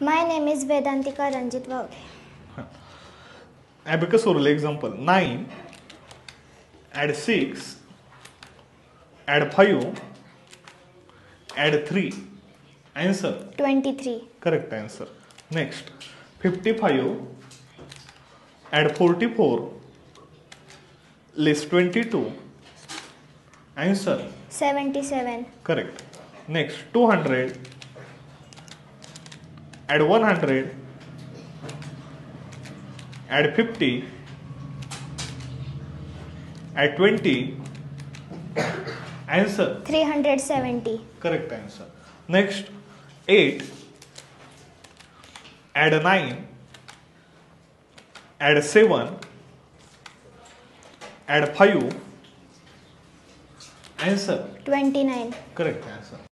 My name is Vedantika Ranjit Vavre. Abacus oral example 9 add 6 add 5 add 3 answer 23. correct answer next 55 add 44 less 22 answer 77. correct next 200 add 100 add 50 add 20 answer 370. correct answer next 8 add 9 add 7 add 5 answer 29. correct answer